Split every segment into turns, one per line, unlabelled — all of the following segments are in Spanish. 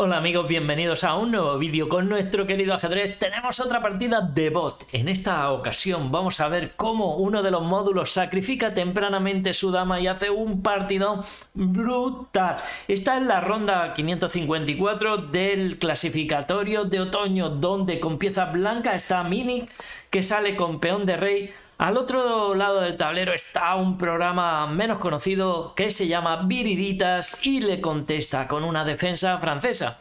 Hola amigos, bienvenidos a un nuevo vídeo con nuestro querido ajedrez. Tenemos otra partida de bot. En esta ocasión vamos a ver cómo uno de los módulos sacrifica tempranamente su dama y hace un partido brutal. Está en la ronda 554 del clasificatorio de otoño donde con pieza blanca está Mini que sale con peón de rey al otro lado del tablero está un programa menos conocido que se llama Viriditas y le contesta con una defensa francesa.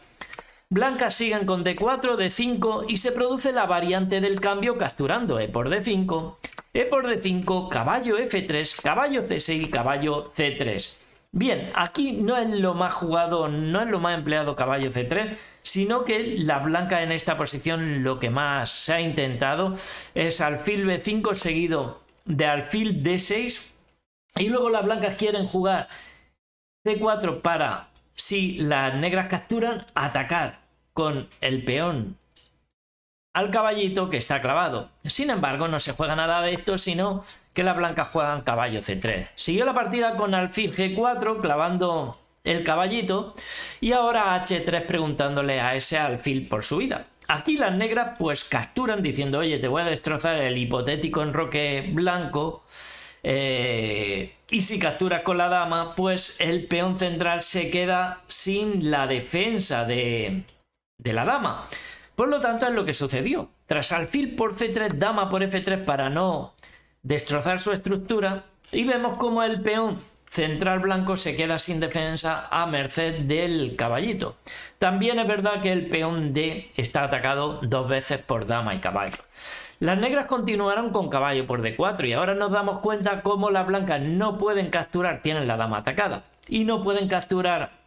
Blancas siguen con D4, D5 y se produce la variante del cambio capturando E por D5, E por D5, caballo F3, caballo C6 y caballo C3. Bien, aquí no es lo más jugado, no es lo más empleado caballo C3, sino que la blanca en esta posición lo que más se ha intentado es alfil B5 seguido de alfil D6 y luego las blancas quieren jugar C4 para, si las negras capturan, atacar con el peón al caballito que está clavado. Sin embargo, no se juega nada de esto, sino que las blancas juegan caballo C3. Siguió la partida con alfil G4, clavando el caballito, y ahora H3 preguntándole a ese alfil por su vida. Aquí las negras pues capturan diciendo, oye, te voy a destrozar el hipotético enroque blanco. Eh, y si capturas con la dama, pues el peón central se queda sin la defensa de, la dama. Por lo tanto, es lo que sucedió. Tras alfil por C3, dama por F3 para no destrozar su estructura, y vemos como el peón central blanco se queda sin defensa a merced del caballito. También es verdad que el peón D está atacado dos veces por dama y caballo. Las negras continuaron con caballo por D4 y ahora nos damos cuenta cómo las blancas no pueden capturar, tienen la dama atacada, y no pueden capturar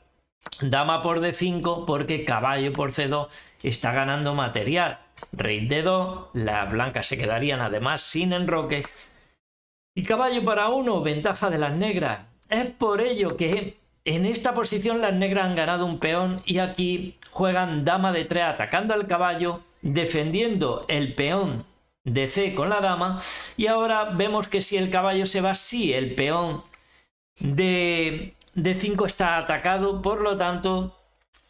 Dama por D5 porque caballo por C2 está ganando material. Rey D2, las blancas se quedarían además sin enroque. Y caballo para 1, ventaja de las negras. Es por ello que en esta posición las negras han ganado un peón y aquí juegan dama de 3 atacando al caballo, defendiendo el peón de C con la dama. Y ahora vemos que si el caballo se va, sí, el peón de D5 está atacado, por lo tanto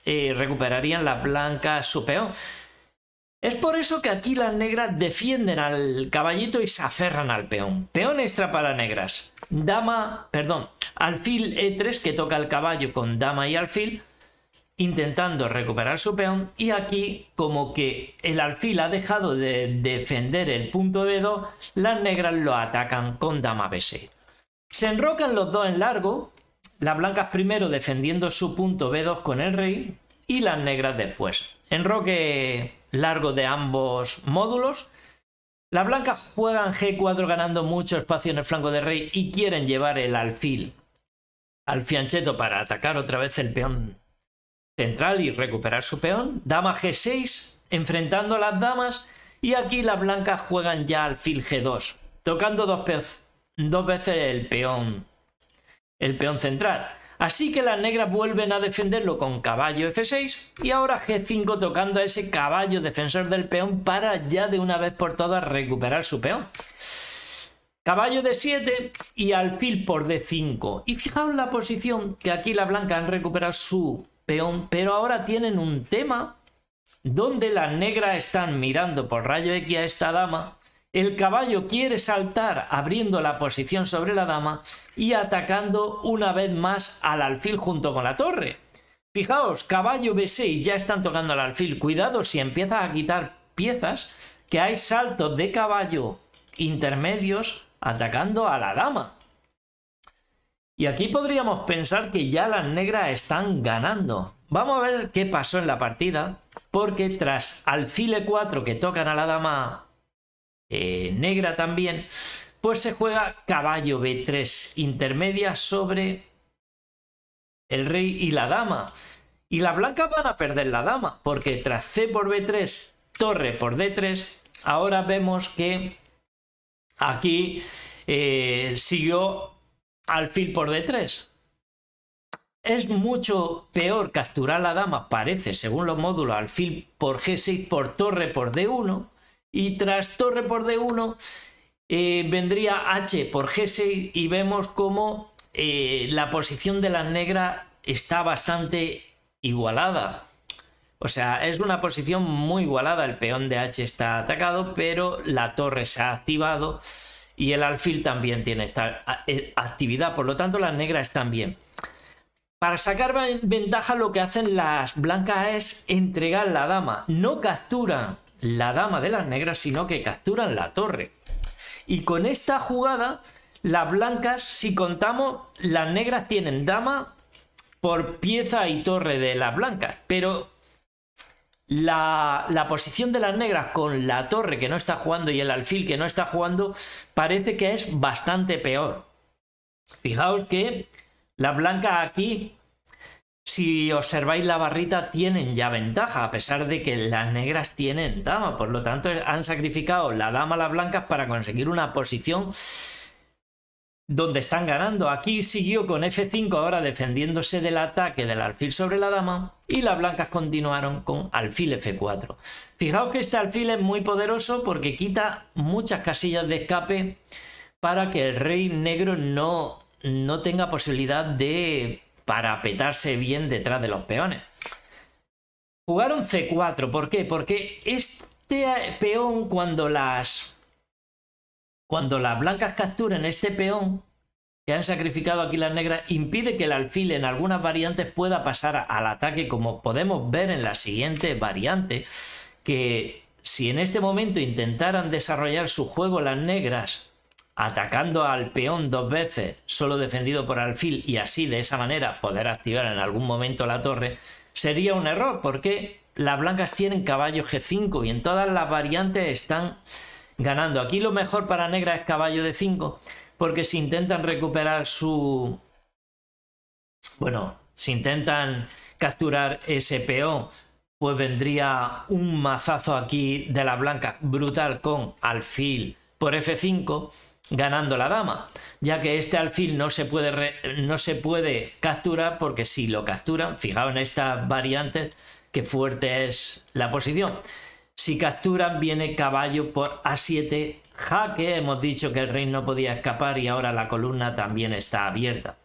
eh, recuperarían las blancas su peón. Es por eso que aquí las negras defienden al caballito y se aferran al peón. Peón extra para negras. Dama, perdón, alfil E3 que toca el caballo con dama y alfil, intentando recuperar su peón. Y aquí, como que el alfil ha dejado de defender el punto B2, las negras lo atacan con dama B6. Se enrocan los dos en largo, las blancas primero defendiendo su punto B2 con el rey y las negras después. Enroque largo de ambos módulos. Las blancas juegan G4 ganando mucho espacio en el flanco de rey y quieren llevar el alfil al fiancheto para atacar otra vez el peón central y recuperar su peón. Dama G6 enfrentando a las damas y aquí las blancas juegan ya alfil G2 tocando dos, dos veces el peón el peón central. Así que las negras vuelven a defenderlo con caballo F6 y ahora G5 tocando a ese caballo defensor del peón para ya de una vez por todas recuperar su peón. Caballo de 7 y alfil por D5. Y fijaos la posición que aquí la blanca han recuperado su peón, pero ahora tienen un tema donde las negras están mirando por rayo X a esta dama el caballo quiere saltar abriendo la posición sobre la dama y atacando una vez más al alfil junto con la torre. Fijaos, caballo B6 ya están tocando al alfil. Cuidado si empieza a quitar piezas, que hay saltos de caballo intermedios atacando a la dama. Y aquí podríamos pensar que ya las negras están ganando. Vamos a ver qué pasó en la partida, porque tras alfil E4 que tocan a la dama eh, negra también, pues se juega caballo B3 intermedia sobre el rey y la dama. Y las blancas van a perder la dama, porque tras C por B3, torre por D3, ahora vemos que aquí eh, siguió alfil por D3. Es mucho peor capturar la dama, parece, según los módulos, alfil por G6 por torre por D1, y tras torre por D1 eh, vendría H por G6 y vemos como eh, la posición de la negra está bastante igualada. O sea, es una posición muy igualada. El peón de H está atacado, pero la torre se ha activado y el alfil también tiene esta eh, actividad. Por lo tanto, las negras bien. Para sacar ventaja lo que hacen las blancas es entregar la dama. No capturan la dama de las negras, sino que capturan la torre. Y con esta jugada, las blancas, si contamos, las negras tienen dama por pieza y torre de las blancas. Pero la, posición de las negras con la torre que no está jugando y el alfil que no está jugando parece que es bastante peor. Fijaos que las blancas aquí, si observáis la barrita, tienen ya ventaja, a pesar de que las negras tienen dama. Por lo tanto, han sacrificado la dama a las blancas para conseguir una posición donde están ganando. Aquí siguió con F5 ahora defendiéndose del ataque del alfil sobre la dama y las blancas continuaron con alfil F4. Fijaos que este alfil es muy poderoso porque quita muchas casillas de escape para que el rey negro no no tenga posibilidad de parapetarse bien detrás de los peones. Jugaron C4, ¿por qué? Porque este peón cuando las cuando las blancas capturen este peón que han sacrificado aquí las negras impide que el alfil en algunas variantes pueda pasar al ataque como podemos ver en la siguiente variante que si en este momento intentaran desarrollar su juego las negras atacando al peón dos veces, solo defendido por alfil, y así de esa manera poder activar en algún momento la torre, sería un error, porque las blancas tienen caballo G5 y en todas las variantes están ganando. Aquí lo mejor para negra es caballo de 5, porque si intentan recuperar su... Bueno, si intentan capturar ese peón, pues vendría un mazazo aquí de la blanca brutal con alfil por F5 ganando la dama, ya que este alfil no se puede, no se puede capturar porque si lo capturan, fijaos en esta variante que fuerte es la posición. Si capturan viene caballo por A7 jaque, hemos dicho que el rey no podía escapar y ahora la columna también está abierta.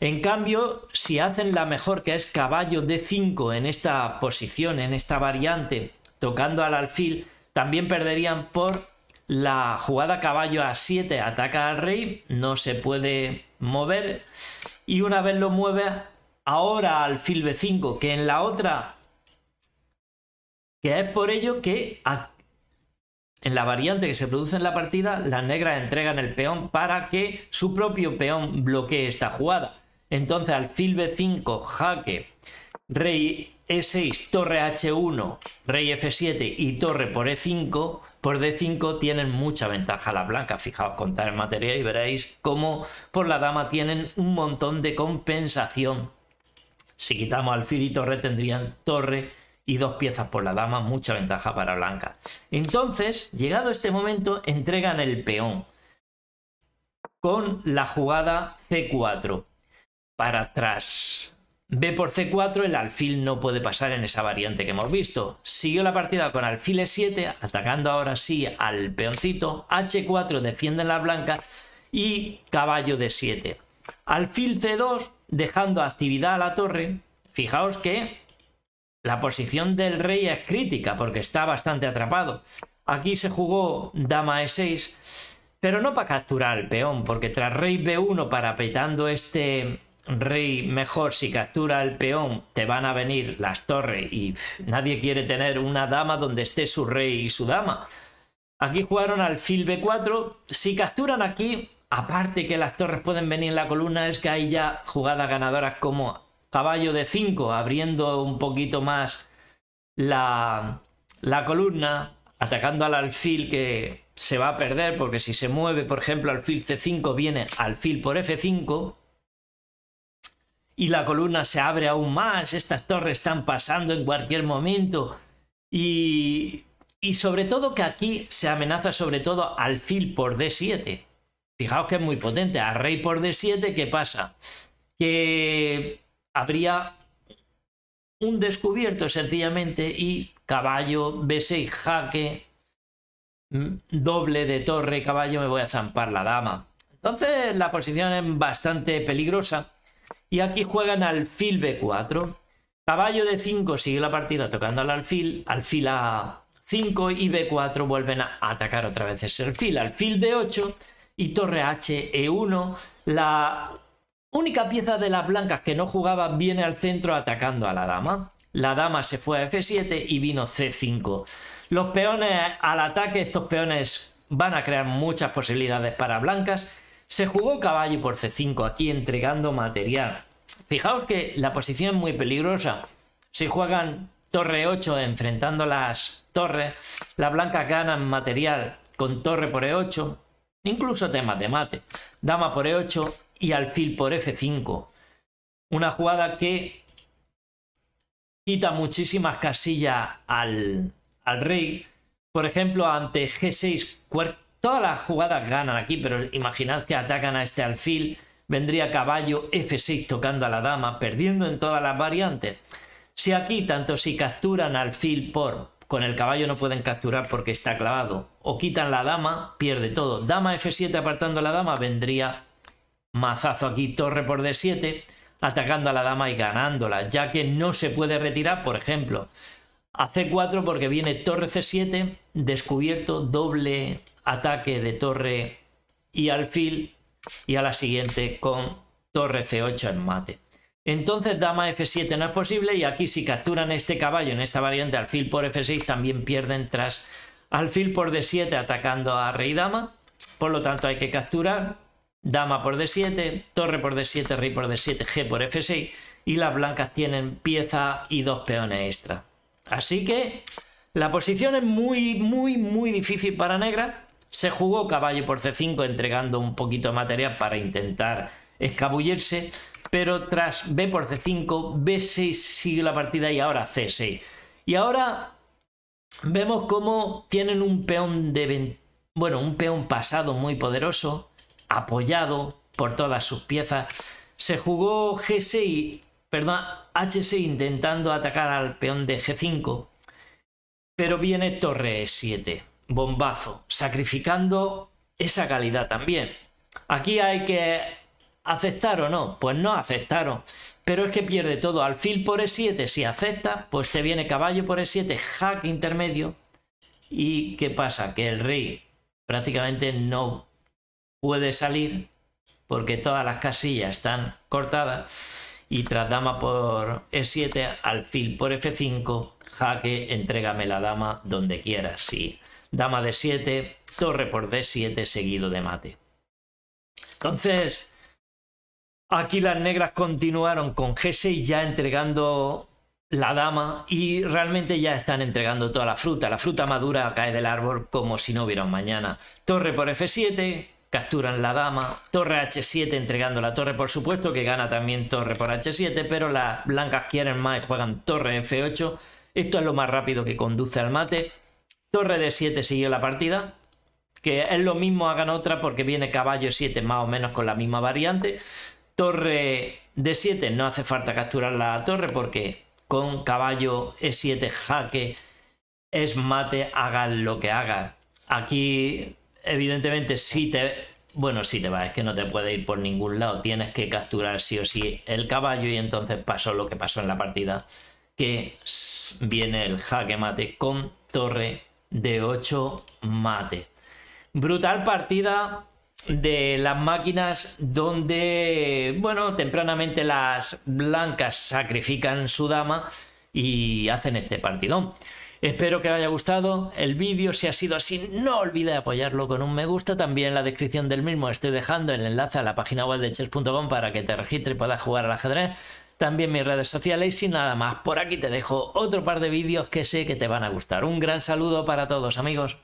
En cambio, si hacen la mejor que es caballo D5 en esta posición, en esta variante, tocando al alfil, también perderían por la jugada caballo a 7 ataca al rey, no se puede mover. Y una vez lo mueve, ahora alfil B5, que en la otra, que es por ello que en la variante que se produce en la partida, las negras entregan el peón para que su propio peón bloquee esta jugada. Entonces alfil B5, jaque, rey E6, torre H1, rey F7 y torre por E5, por D5 tienen mucha ventaja la blanca. Fijaos, contar el material y veréis cómo por la dama tienen un montón de compensación. Si quitamos alfil y torre tendrían torre y dos piezas por la dama, mucha ventaja para blanca. Entonces, llegado este momento, entregan el peón con la jugada C4 para atrás B por C4, el alfil no puede pasar en esa variante que hemos visto. Siguió la partida con alfil E7, atacando ahora sí al peoncito. H4 defiende la blanca y caballo D7. Alfil C2, dejando actividad a la torre. Fijaos que la posición del rey es crítica porque está bastante atrapado. Aquí se jugó dama E6, pero no para capturar al peón, porque tras rey B1 parapetando este rey mejor si captura el peón te van a venir las torres y nadie quiere tener una dama donde esté su rey y su dama. Aquí jugaron alfil b4. Si capturan aquí, aparte que las torres pueden venir en la columna, es que hay ya jugadas ganadoras como caballo de 5, abriendo un poquito más la, la columna, atacando al alfil que se va a perder porque si se mueve, por ejemplo, alfil c5 viene alfil por f5 y la columna se abre aún más, estas torres están pasando en cualquier momento y, y sobre todo que aquí se amenaza sobre todo alfil por D7. Fijaos que es muy potente, a rey por D7, ¿qué pasa? Que habría un descubierto sencillamente y caballo B6 jaque mm, doble de torre caballo me voy a zampar la dama entonces la posición es bastante peligrosa y aquí juegan alfil b4. Caballo de 5 sigue la partida tocando al alfil, alfil a 5 y B4 vuelven a atacar otra vez ese alfil, alfil de 8 y torre H E1. La única pieza de las blancas que no jugaba viene al centro atacando a la dama. La dama se fue a F7 y vino C5. Los peones al ataque, estos peones van a crear muchas posibilidades para blancas. Se jugó caballo por C5 aquí entregando material. Fijaos que la posición es muy peligrosa. Si juegan torre 8 enfrentando las torres, las blancas ganan material con torre por E8, incluso temas de mate. Dama por E8 y alfil por F5. Una jugada que quita muchísimas casillas al, al rey. Por ejemplo, ante G6, todas las jugadas ganan aquí, pero imaginad que atacan a este alfil, vendría caballo F6 tocando a la dama, perdiendo en todas las variantes. Si aquí, tanto si capturan alfil por con el caballo no pueden capturar porque está clavado, o quitan la dama, pierde todo. Dama F7 apartando la dama, vendría mazazo aquí, torre por D7, atacando a la dama y ganándola, ya que no se puede retirar, por ejemplo, a C4 porque viene torre C7, descubierto, doble ataque de torre y alfil, y a la siguiente con torre C8 en mate. Entonces dama F7 no es posible y aquí si capturan este caballo en esta variante alfil por F6 también pierden tras alfil por D7 atacando a rey dama. Por lo tanto hay que capturar dama por D7, torre por D7, rey por D7, G por F6 y las blancas tienen pieza y dos peones extra. Así que la posición es muy, muy, muy difícil para negra. Se jugó caballo por C5 entregando un poquito de material para intentar escabullirse, pero tras B por C5, B6 sigue la partida y ahora C6. Y ahora vemos cómo tienen un peón de... Bueno, un peón pasado muy poderoso, apoyado por todas sus piezas. Se jugó G6 perdón, H6 intentando atacar al peón de G5, pero viene torre E7, bombazo, sacrificando esa calidad también. Aquí hay que aceptar o no, pues no aceptaron, pero es que pierde todo. Alfil por E7, si acepta, pues te viene caballo por E7, jaque intermedio. ¿Y qué pasa? Que el rey prácticamente no puede salir porque todas las casillas están cortadas y tras dama por E7, alfil por F5, jaque, entrégame la dama donde quieras, sí. Dama de 7, torre por D7 seguido de mate. Entonces, aquí las negras continuaron con G6 ya entregando la dama y realmente ya están entregando toda la fruta. La fruta madura cae del árbol como si no hubiera un mañana. Torre por F7, capturan la dama, torre H7 entregando la torre por supuesto que gana también torre por H7 pero las blancas quieren más y juegan torre F8 esto es lo más rápido que conduce al mate. Torre D7 siguió la partida que es lo mismo hagan otra porque viene caballo 7 más o menos con la misma variante. Torre D7 no hace falta capturar la torre porque con caballo E7 jaque es mate hagan lo que hagan. Aquí evidentemente si te... Bueno, si te vas, es que no te puede ir por ningún lado. Tienes que capturar sí o sí el caballo y entonces pasó lo que pasó en la partida. Que viene el jaque mate con torre de 8 mate. Brutal partida de las máquinas donde, bueno, tempranamente las blancas sacrifican su dama y hacen este partidón. Espero que os haya gustado el vídeo. Si ha sido así, no olvide apoyarlo con un me gusta. También en la descripción del mismo estoy dejando el enlace a la página web de chess.com para que te registres y puedas jugar al ajedrez. También mis redes sociales y nada más. Por aquí te dejo otro par de vídeos que sé que te van a gustar. Un gran saludo para todos amigos.